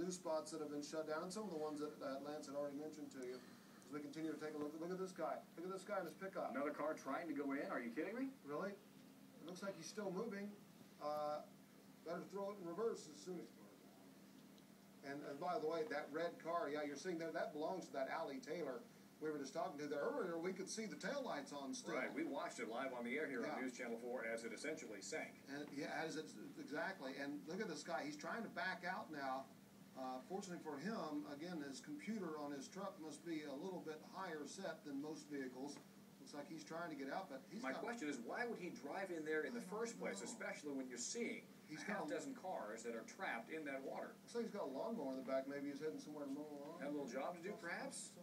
new spots that have been shut down, some of the ones that uh, Lance had already mentioned to you. As we continue to take a look, look at this guy. Look at this guy in his pickup. Another car trying to go in? Are you kidding me? Really? It looks like he's still moving. Uh, better throw it in reverse as soon as. And, and by the way, that red car, yeah, you're seeing there, that belongs to that Allie Taylor we were just talking to there earlier. We could see the taillights on still. Right. We watched it live on the air here Yeah. on News Channel 4 as it essentially sank. And yeah, as it's exactly. And look at this guy. He's trying to back out now. Uh, fortunately for him, again, his computer on his truck must be a little bit higher set than most vehicles. Looks like he's trying to get out, but he's My got, question is, why would he drive in there in the I don't first place, especially when you're seeing He's a half got a- dozen cars that are trapped in that water? Looks like he's got a lawnmower in the back. Maybe he's heading somewhere to mow a lawn. Have a little job to do, perhaps?